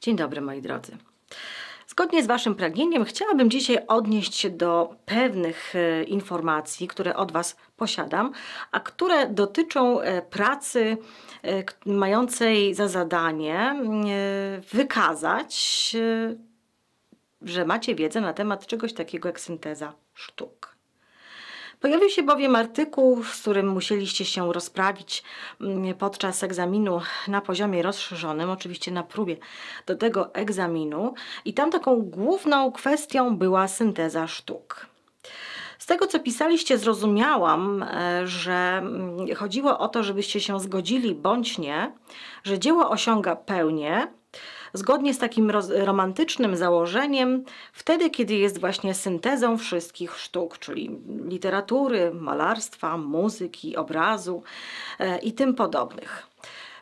Dzień dobry moi drodzy. Zgodnie z Waszym pragnieniem chciałabym dzisiaj odnieść się do pewnych e, informacji, które od Was posiadam, a które dotyczą e, pracy e, mającej za zadanie wykazać, że macie wiedzę na temat czegoś takiego jak synteza sztuk. Pojawił się bowiem artykuł, z którym musieliście się rozprawić mm, podczas egzaminu na poziomie rozszerzonym, oczywiście na próbie do tego egzaminu, i tam taką główną kwestią była synteza sztuk. Z tego, co pisaliście, zrozumiałam, e, że mm, chodziło o to, żebyście się zgodzili bądź nie, że dzieło osiąga pełnię zgodnie z takim romantycznym założeniem, wtedy, kiedy jest właśnie syntezą wszystkich sztuk, czyli literatury, malarstwa, muzyki, obrazu e, i tym podobnych.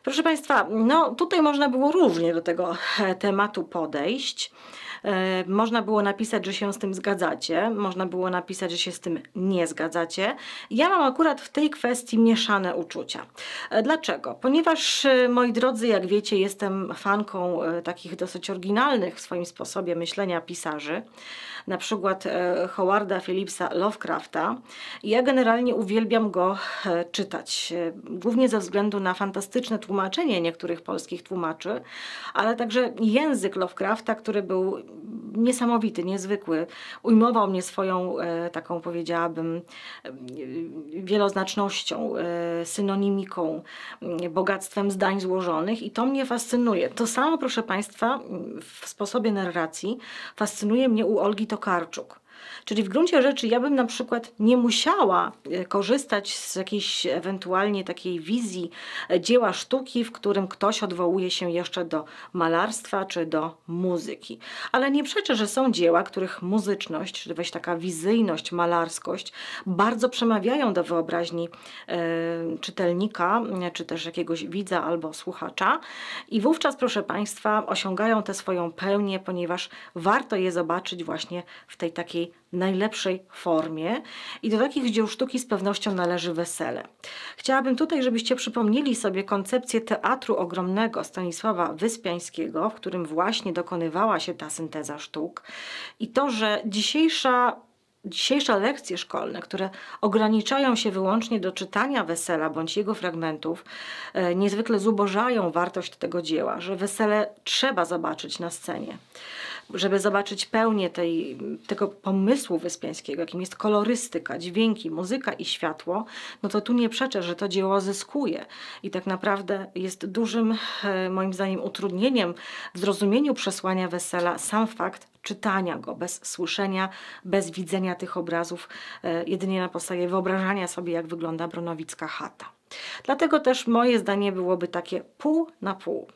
Proszę Państwa, no tutaj można było różnie do tego e, tematu podejść. E, Można było napisać, że się z tym zgadzacie, można było napisać, że się z tym nie zgadzacie. Ja mam akurat w tej kwestii mieszane uczucia. E, Dlaczego? Ponieważ, e, moi drodzy, jak wiecie, jestem fanką takich dosyć oryginalnych w swoim sposobie myślenia pisarzy, na przykład Howarda Phillipsa Lovecrafta. Ja generalnie uwielbiam go czytać, głównie ze względu na fantastyczne tłumaczenie niektórych polskich tłumaczy, ale także język Lovecrafta, który był niesamowity, niezwykły. Ujmował mnie swoją e, taką, powiedziałabym, e, wieloznacznością, e, synonimiką, bogactwem zdań złożonych i to mnie fascynuje. To samo, proszę Państwa, w sposobie narracji fascynuje mnie u Olgi Tokarczuk. Czyli w gruncie rzeczy ja bym na przykład nie musiała e, korzystać z jakiejś ewentualnie takiej wizji e, dzieła sztuki, w którym ktoś odwołuje się jeszcze do malarstwa czy do muzyki. Ale nie przeczę, że są dzieła, których muzyczność, czy weź taka wizyjność, malarskość bardzo przemawiają do wyobraźni e, czytelnika, e, czy też jakiegoś widza albo słuchacza i wówczas, proszę Państwa, osiągają tę swoją pełnię, ponieważ warto je zobaczyć właśnie w tej takiej najlepszej formie i do takich dzieł sztuki z pewnością należy wesele. Chciałabym tutaj, żebyście przypomnieli sobie koncepcję teatru ogromnego Stanisława Wyspiańskiego, w którym właśnie dokonywała się ta synteza sztuk i to, że dzisiejsza Dzisiejsze lekcje szkolne, które ograniczają się wyłącznie do czytania wesela bądź jego fragmentów, e, niezwykle zubożają wartość tego dzieła, że wesele trzeba zobaczyć na scenie. Żeby zobaczyć pełnię tej, tego pomysłu wyspiańskiego, jakim jest kolorystyka, dźwięki, muzyka i światło, no to tu nie przeczę, że to dzieło zyskuje. I tak naprawdę jest dużym, e, moim zdaniem, utrudnieniem w zrozumieniu przesłania wesela sam fakt czytania go, bez słyszenia, bez widzenia tych obrazów, e, jedynie na podstawie wyobrażania sobie, jak wygląda Bronowicka chata. Dlatego też moje zdanie byłoby takie pół na pół.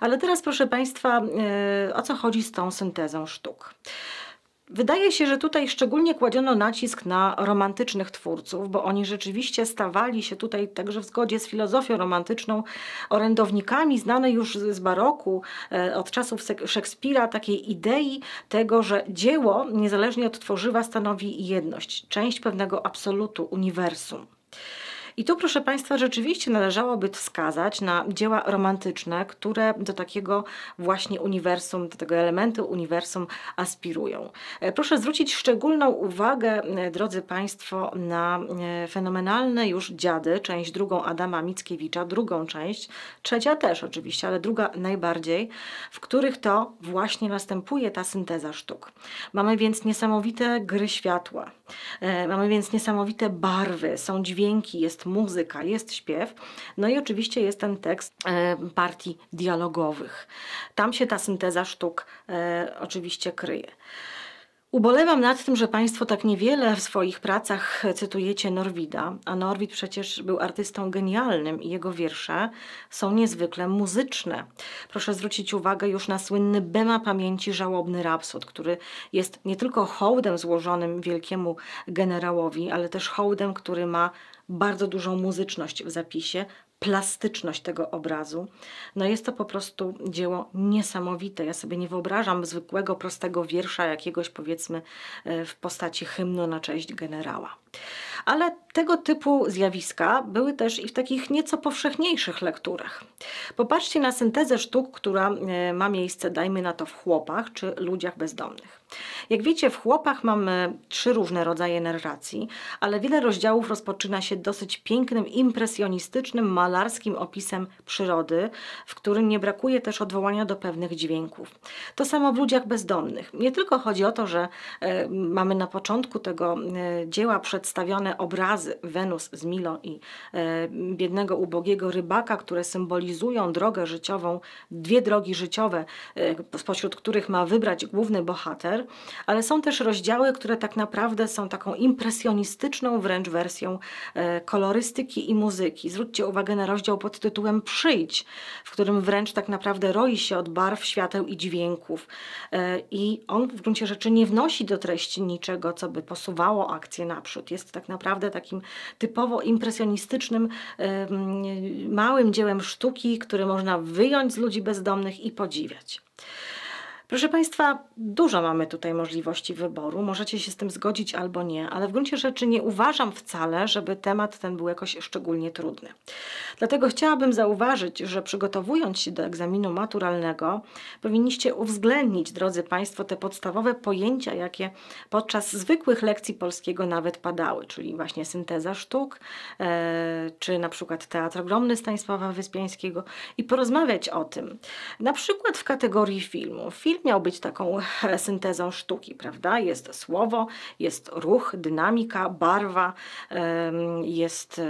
Ale teraz, proszę Państwa, e, o co chodzi z tą syntezą sztuk? Wydaje się, że tutaj szczególnie kładziono nacisk na romantycznych twórców, bo oni rzeczywiście stawali się tutaj także w zgodzie z filozofią romantyczną orędownikami znanej już z baroku, e, od czasów Szekspira, takiej idei tego, że dzieło, niezależnie od tworzywa, stanowi jedność, część pewnego absolutu, uniwersum. I tu, proszę Państwa, rzeczywiście należałoby wskazać na dzieła romantyczne, które do takiego właśnie uniwersum, do tego elementu uniwersum aspirują. E, Proszę zwrócić szczególną uwagę, e, drodzy Państwo, na e, fenomenalne już dziady, część drugą Adama Mickiewicza, drugą część, trzecia też oczywiście, ale druga najbardziej, w których to właśnie następuje ta synteza sztuk. Mamy więc niesamowite gry światła, mamy więc niesamowite barwy, są dźwięki, jest muzyka, jest śpiew, no i oczywiście jest ten tekst e, partii dialogowych. Tam się ta synteza sztuk e, oczywiście kryje. Ubolewam nad tym, że Państwo tak niewiele w swoich pracach cytujecie Norwida, a Norwid przecież był artystą genialnym i jego wiersze są niezwykle muzyczne. Proszę zwrócić uwagę już na słynny Bema Pamięci Żałobny Rapsod, który jest nie tylko hołdem złożonym wielkiemu generałowi, ale też hołdem, który ma bardzo dużą muzyczność w zapisie, plastyczność tego obrazu. No jest to po prostu dzieło niesamowite. Ja sobie nie wyobrażam zwykłego, prostego wiersza, jakiegoś powiedzmy e, w postaci hymnu na cześć generała. Ale tego typu zjawiska były też i w takich nieco powszechniejszych lekturach. Popatrzcie na syntezę sztuk, która e, ma miejsce, dajmy na to, w chłopach czy ludziach bezdomnych. Jak wiecie, w chłopach mamy trzy różne rodzaje narracji, ale wiele rozdziałów rozpoczyna się dosyć pięknym, impresjonistycznym, malarskim opisem przyrody, w którym nie brakuje też odwołania do pewnych dźwięków. To samo w ludziach bezdomnych. Nie tylko chodzi o to, że e, mamy na początku tego e, dzieła przedstawione obrazy Wenus z Milo i e, biednego, ubogiego rybaka, które symbolizują drogę życiową, dwie drogi życiowe, e, spośród których ma wybrać główny bohater, ale są też rozdziały, które tak naprawdę są taką impresjonistyczną wręcz wersją e, kolorystyki i muzyki. Zwróćcie uwagę na rozdział pod tytułem Przyjdź, w którym wręcz tak naprawdę roi się od barw, świateł i dźwięków. I on w gruncie rzeczy nie wnosi do treści niczego, co by posuwało akcję naprzód. Jest tak naprawdę takim typowo impresjonistycznym, małym dziełem sztuki, które można wyjąć z ludzi bezdomnych i podziwiać. Proszę Państwa, dużo mamy tutaj możliwości wyboru. Możecie się z tym zgodzić albo nie, ale w gruncie rzeczy nie uważam wcale, żeby temat ten był jakoś szczególnie trudny. Dlatego chciałabym zauważyć, że przygotowując się do egzaminu maturalnego, powinniście uwzględnić, drodzy Państwo, te podstawowe pojęcia, jakie podczas zwykłych lekcji polskiego nawet padały, czyli właśnie synteza sztuk, e, czy na przykład teatr ogromny Stanisława Wyspiańskiego i porozmawiać o tym. Na przykład w kategorii filmu. Film miał być taką syntezą sztuki, prawda? Jest słowo, jest ruch, dynamika, barwa, jest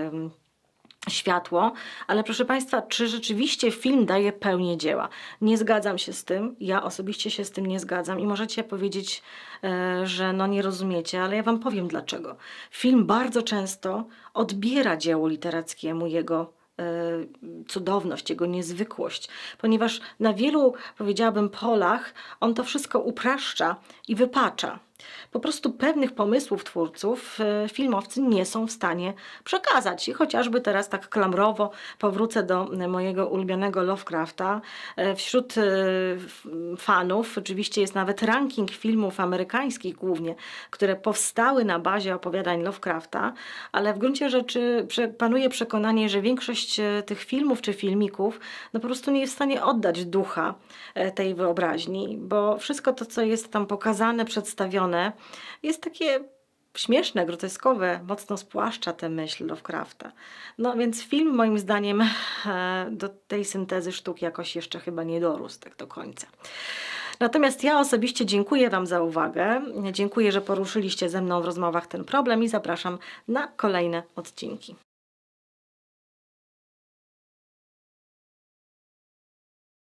światło, ale proszę Państwa, czy rzeczywiście film daje pełnię dzieła? Nie zgadzam się z tym, ja osobiście się z tym nie zgadzam i możecie powiedzieć, e, że no nie rozumiecie, ale ja Wam powiem dlaczego. Film bardzo często odbiera dziełu literackiemu jego E, cudowność, jego niezwykłość, ponieważ na wielu, powiedziałabym, polach on to wszystko upraszcza i wypacza. Po prostu pewnych pomysłów twórców e, filmowcy nie są w stanie przekazać. I chociażby teraz tak klamrowo powrócę do mojego ulubionego Lovecrafta. E, wśród e, fanów oczywiście jest nawet ranking filmów amerykańskich głównie, które powstały na bazie opowiadań Lovecrafta, ale w gruncie rzeczy panuje przekonanie, że większość tych filmów czy filmików no po prostu nie jest w stanie oddać ducha tej wyobraźni, bo wszystko to, co jest tam pokazane, przedstawione, jest takie śmieszne, groteskowe, mocno spłaszcza tę myśl Lovecrafta. No więc film moim zdaniem do tej syntezy sztuk jakoś jeszcze chyba nie dorósł tak do końca. Natomiast ja osobiście dziękuję Wam za uwagę. Dziękuję, że poruszyliście ze mną w rozmowach ten problem i zapraszam na kolejne odcinki.